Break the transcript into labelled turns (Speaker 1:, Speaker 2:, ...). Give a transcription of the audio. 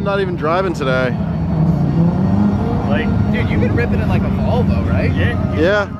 Speaker 1: I'm not even driving today.
Speaker 2: Like,
Speaker 3: Dude, you've been ripping it like a Volvo, right?
Speaker 2: yeah.
Speaker 1: Yeah.